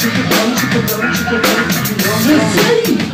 Chicken bun, chicken bun, chicken bun, chicken bun.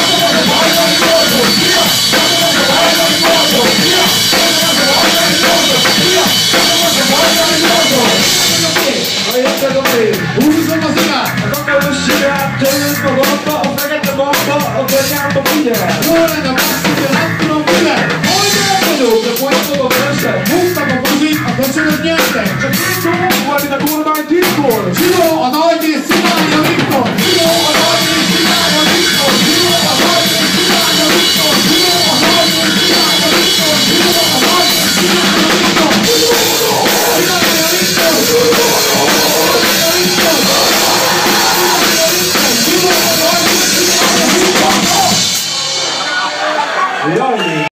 Bogotá, oferta no, E.